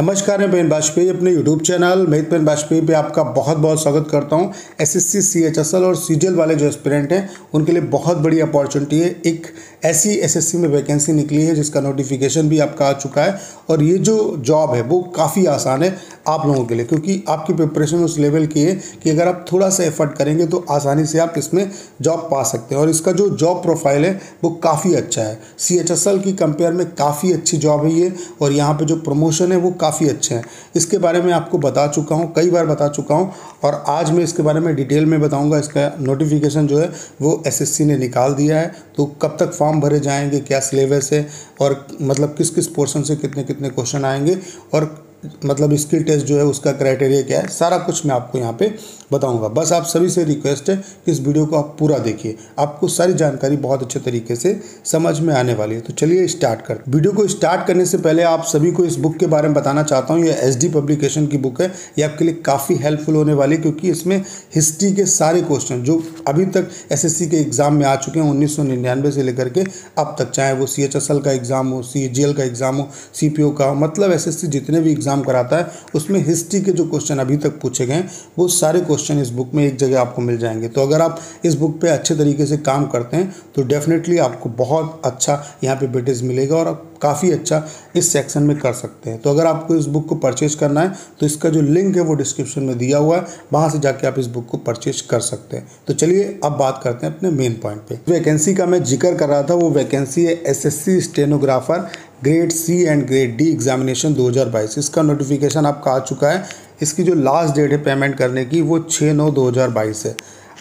नमस्कार, मैं बेन वाजपेयी, अपने यूट्यूब चैनल मेहित बेन बाजपेयी पे आपका बहुत बहुत स्वागत करता हूँ। एसएससी सीएचएसएल और सीजीएल वाले जो एस्पिरेंट हैं, उनके लिए बहुत बड़ी अपॉर्चुनिटी है। एक ऐसी एसएससी में वैकेंसी निकली है जिसका नोटिफिकेशन भी आपका आ चुका है और ये जो जॉब है, वो काफ़ी आसान है आप लोगों के लिए, क्योंकि आपकी प्रिपरेशन उस लेवल की है कि अगर आप थोड़ा सा एफर्ट करेंगे तो आसानी से आप इसमें जॉब पा सकते हैं। और इसका जो जॉब प्रोफ़ाइल है, वो काफ़ी अच्छा है। सीएचएसएल की कंपेयर में काफ़ी अच्छी जॉब है ये और यहाँ पर जो प्रमोशन है, वो काफ़ी अच्छे हैं। इसके बारे में आपको बता चुका हूँ, कई बार बता चुका हूँ, और आज मैं इसके बारे में डिटेल में बताऊँगा। इसका नोटिफिकेशन जो है, वो एसएससी ने निकाल दिया है। तो कब तक फॉर्म भरे जाएँगे, क्या सिलेबस है, और मतलब किस किस पोर्सन से कितने कितने क्वेश्चन आएँगे, और मतलब स्किल टेस्ट जो है उसका क्राइटेरिया क्या है, सारा कुछ मैं आपको यहाँ पे बताऊँगा। बस आप सभी से रिक्वेस्ट है कि इस वीडियो को आप पूरा देखिए। आपको सारी जानकारी बहुत अच्छे तरीके से समझ में आने वाली है। तो चलिए स्टार्ट कर वीडियो को स्टार्ट करने से पहले आप सभी को इस बुक के बारे में बताना चाहता हूँ। ये एस पब्लिकेशन की बुक है। ये आपके लिए काफ़ी हेल्पफुल होने वाली है क्योंकि इसमें हिस्ट्री के सारे क्वेश्चन जो अभी तक एसएससी के एग्ज़ाम में आ चुके हैं, उन्नीस सौ निन्यानवे से लेकर के अब तक, चाहे वो सीएचएसएल का एग्ज़ाम हो सी का एग्ज़ाम हो सीपीओ का मतलब एसएससी जितने भी एग्ज़ाम कराता है, उसमें हिस्ट्री के जो क्वेश्चन अभी तक पूछे गए वो सारे क्वेश्चन इस बुक में एक जगह आपको मिल जाएँगे। तो अगर आप इस बुक पे अच्छे तरीके से काम करते हैं तो डेफिनेटली आपको बहुत अच्छा यहाँ पे बेटेज मिलेगा और आप काफ़ी अच्छा इस सेक्शन में कर सकते हैं। तो अगर आपको इस बुक को परचेज करना है तो इसका जो लिंक है वो डिस्क्रिप्शन में दिया हुआ है, वहाँ से जाके आप इस बुक को परचेज कर सकते हैं। तो चलिए अब बात करते हैं अपने मेन पॉइंट पे। वैकेंसी का मैं ज़िक्र कर रहा था, वो वैकेंसी है SSC stenographer grade C and grade D examination 2022 इसका नोटिफिकेशन आपका आ चुका है। इसकी जो लास्ट डेट है पेमेंट करने की, वो छः नौ दो हज़ार बाईस है।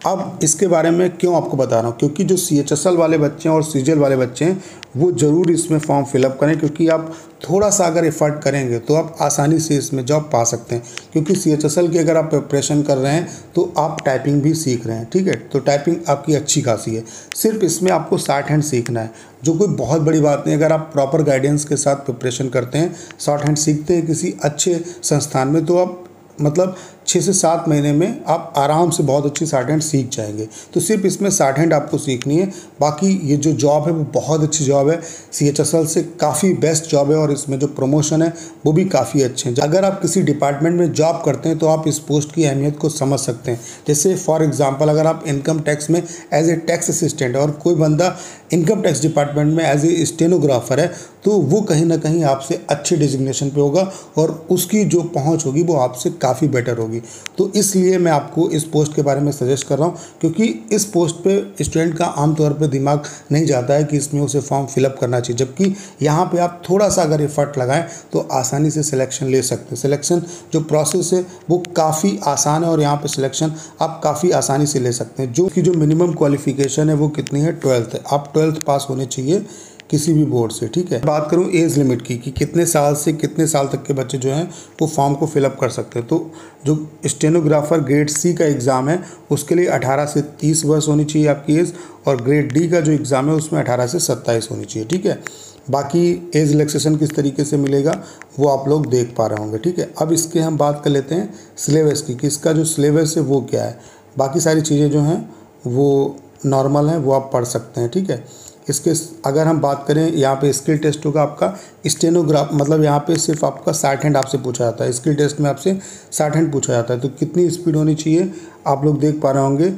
अब इसके बारे में क्यों आपको बता रहा हूँ? क्योंकि जो सी एच एस एल वाले बच्चे हैं और सी जी एल वाले बच्चे हैं, वो ज़रूर इसमें फॉर्म फिलअप करें, क्योंकि आप थोड़ा सा अगर एफर्ट करेंगे तो आप आसानी से इसमें जॉब पा सकते हैं। क्योंकि सी एच एस एल की अगर आप प्रिपरेशन कर रहे हैं तो आप टाइपिंग भी सीख रहे हैं, ठीक है? तो टाइपिंग आपकी अच्छी खासी है। सिर्फ़ इसमें आपको शॉर्ट हैंड सीखना है, जो कोई बहुत बड़ी बात नहीं, अगर आप प्रॉपर गाइडेंस के साथ प्रिपरेशन करते हैं शॉर्ट हैंड सीखते हैं किसी अच्छे संस्थान में तो आप मतलब छः से सात महीने में आप आराम से बहुत अच्छी शार्ट हैंड सीख जाएँगे। तो सिर्फ़ इसमें शार्ट हैंड आपको सीखनी है। बाकी ये जो जॉब है, वो बहुत अच्छी जॉब है। सी एच एस एल से काफ़ी बेस्ट जॉब है और इसमें जो प्रमोशन है, वो भी काफ़ी अच्छे हैं। अगर आप किसी डिपार्टमेंट में जॉब करते हैं तो आप इस पोस्ट की अहमियत को समझ सकते हैं। जैसे फॉर एग्ज़ाम्पल अगर आप इनकम टैक्स में एज ए टैक्स असिस्टेंट और कोई बंदा इनकम टैक्स डिपार्टमेंट में एज ए स्टेनोग्राफर है तो वो कहीं ना कहीं आपसे अच्छे डिजिग्नेशन पे होगा और उसकी जो पहुँच होगी, वो आपसे काफ़ी बेटर होगी। तो इसलिए मैं आपको इस पोस्ट के बारे में सजेस्ट कर रहा हूँ, क्योंकि इस पोस्ट पे स्टूडेंट का आमतौर पे दिमाग नहीं जाता है कि इसमें उसे फॉर्म फिलअप करना चाहिए, जबकि यहाँ पे आप थोड़ा सा अगर एफर्ट लगाएँ तो आसानी से सिलेक्शन ले सकते हैं। सिलेक्शन जो प्रोसेस है, वो काफ़ी आसान है और यहाँ पर सिलेक्शन आप काफ़ी आसानी से ले सकते हैं। जो कि जो मिनिमम क्वालिफिकेशन है, वो कितनी है? ट्वेल्थ है। आप ट्वेल्थ पास होने चाहिए। किसी भी बोर्ड से, ठीक है? बात करूँ एज लिमिट की, कि कितने साल से कितने साल तक के बच्चे जो हैं, वो फॉर्म को फिलअप कर सकते हैं। तो जो स्टेनोग्राफर ग्रेड सी का एग्ज़ाम है, उसके लिए 18 से 30 वर्ष होनी चाहिए आपकी एज और ग्रेड डी का जो एग्ज़ाम है, उसमें 18 से 27 होनी चाहिए, ठीक है? बाकी एज रिलेक्सेशन किस तरीके से मिलेगा, वो आप लोग देख पा रहे होंगे, ठीक है? अब इसके हम बात कर लेते हैं सिलेबस की, कि इसका जो सिलेबस है, वो क्या है? बाकी सारी चीज़ें जो हैं, वो नॉर्मल हैं, वो आप पढ़ सकते हैं, ठीक है? इसके अगर हम बात करें यहाँ पे स्किल टेस्ट होगा आपका, स्टेनोग्राफ मतलब यहाँ पे सिर्फ़ आपका साठ हैंड आपसे पूछा जाता है, स्किल टेस्ट में आपसे साठ हैंड पूछा जाता है तो कितनी स्पीड होनी चाहिए, आप लोग देख पा रहे होंगे,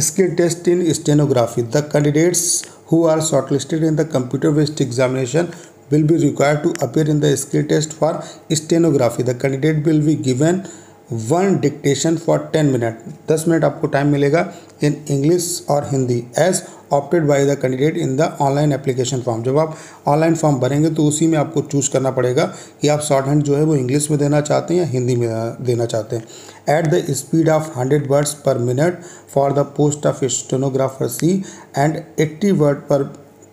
skill test in stenography, the candidates who are shortlisted in the computer based examination will be required to appear in the skill test for stenography the candidate will be given one dictation for ten minute, दस मिनट आपको time मिलेगा in English और Hindi as opted by the candidate in the online application form जब आप online form भरेंगे तो उसी में आपको चूज़ करना पड़ेगा कि आप शॉर्ट हैंड जो है वो इंग्लिश में देना चाहते हैं या हिंदी में देना चाहते हैं। At the speed of hundred words per minute for the post of stenographer C and eighty word per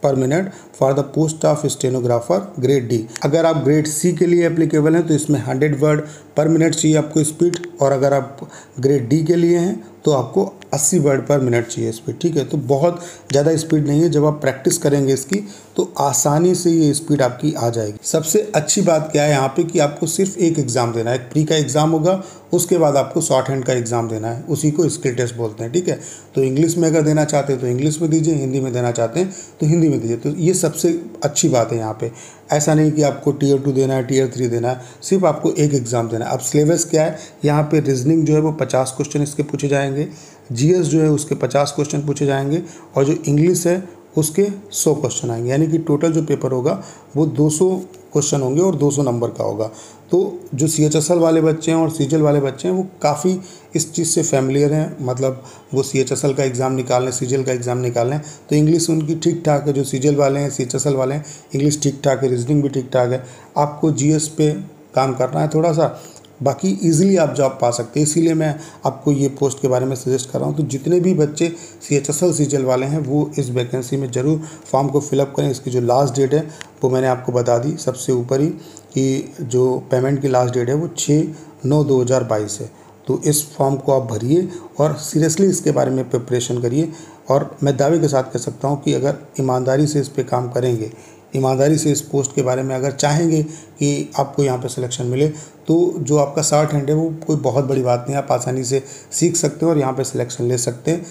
per minute for the post of stenographer grade D अगर आप ग्रेड सी के लिए एप्लीकेबल हैं तो इसमें हंड्रेड वर्ड पर minute चाहिए आपको स्पीड और अगर आप ग्रेड डी के लिए हैं तो आपको 80 वर्ड पर मिनट चाहिए स्पीड ठीक है? तो बहुत ज़्यादा स्पीड नहीं है, जब आप प्रैक्टिस करेंगे इसकी तो आसानी से ये स्पीड आपकी आ जाएगी। सबसे अच्छी बात क्या है यहाँ पे कि आपको सिर्फ़ एक एग्ज़ाम देना है, एक प्री का एग्ज़ाम होगा, उसके बाद आपको शॉर्ट हैंड का एग्ज़ाम देना है, उसी को स्किल टेस्ट बोलते हैं, ठीक है? तो इंग्लिश में अगर देना चाहते हैं तो इंग्लिश में दीजिए, हिंदी में देना चाहते हैं तो हिंदी में दीजिए तो ये सबसे अच्छी बात है यहाँ पे। ऐसा नहीं कि आपको टीयर टू देना है टीयर थ्री देना है, सिर्फ़ आपको एक एग्ज़ाम देना है। अब सिलेबस क्या है? यहाँ पे रीजनिंग जो है वो पचास क्वेश्चन इसके पूछे जाएँगे जीएस जो है उसके पचास क्वेश्चन पूछे जाएँगे, और जो इंग्लिश है उसके सौ क्वेश्चन आएँगे। यानी कि टोटल जो पेपर होगा वो दो सौ क्वेश्चन होंगे और 200 नंबर का होगा। तो जो सी एच एस एल वाले बच्चे हैं और सी वाले बच्चे हैं, वो काफ़ी इस चीज़ से फैमिलियर हैं। मतलब वो सी एच एस एल का एग्ज़ाम निकाल लें सी का एग्ज़ाम निकाल लें तो इंग्लिश उनकी ठीक ठाक है। जो सी वाले हैं सी एच एस एल वाले हैं इंग्लिश ठीक ठाक है रीजनिंग भी ठीक ठाक है। आपको जी एस पे काम करना है थोड़ा सा बाकी इजीली आप जॉब पा सकते हैं। इसीलिए मैं आपको ये पोस्ट के बारे में सजेस्ट कर रहा हूँ। कि जितने भी बच्चे C H S L C वाले हैं, वो इस वैकेंसी में ज़रूर फॉर्म को फिलअप करें। इसकी जो लास्ट डेट है, वो मैंने आपको बता दी सबसे ऊपर ही कि जो पेमेंट की लास्ट डेट है, वो छः नौ दो हज़ार बाईस है। तो इस फॉर्म को आप भरिए और सीरियसली इसके बारे में प्रिपरेशन करिए। और मैं दावे के साथ कह सकता हूँ कि अगर ईमानदारी से इस पर काम करेंगे ईमानदारी से इस पोस्ट के बारे में अगर चाहेंगे कि आपको यहाँ पर सिलेक्शन मिले तो जो आपका शार्ट हैंड है, वो कोई बहुत बड़ी बात नहीं है। आप आसानी से सीख सकते हैं और यहाँ पर सिलेक्शन ले सकते हैं।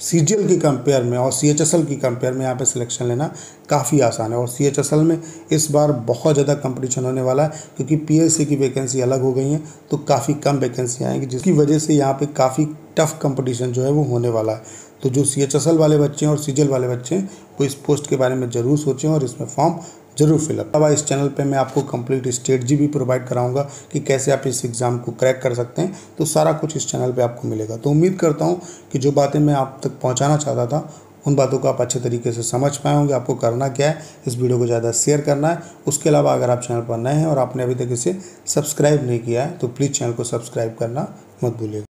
सी जी एल की कंपेयर में और सी एच एस एल की कंपेयर में यहाँ पे सिलेक्शन लेना काफ़ी आसान है और सी एच एस एल में इस बार बहुत ज़्यादा कंपटीशन होने वाला है, क्योंकि पी एस सी की वैकेंसी अलग हो गई हैं तो काफ़ी कम वैकेंसी आएँगी, जिसकी वजह से यहाँ पे काफ़ी टफ कंपटीशन जो है, वो होने वाला है। तो जो सी एच एस एल वाले बच्चे हैं और सी वाले बच्चे हैं, वो इस पोस्ट के बारे में ज़रूर सोचें और इसमें फॉर्म ज़रूर फिलअप अब इस चैनल पे मैं आपको कंप्लीट स्ट्रेटजी भी प्रोवाइड कराऊँगा कि कैसे आप इस एग्ज़ाम को क्रैक कर सकते हैं। तो सारा कुछ इस चैनल पे आपको मिलेगा। तो उम्मीद करता हूँ कि जो बातें मैं आप तक पहुँचाना चाहता था, उन बातों को आप अच्छे तरीके से समझ पाए होंगे। आपको करना क्या है, इस वीडियो को ज़्यादा शेयर करना है। उसके अलावा अगर आप चैनल पर नए हैं और आपने अभी तक इसे सब्सक्राइब नहीं किया है तो प्लीज़ चैनल को सब्सक्राइब करना मत भूलिएगा।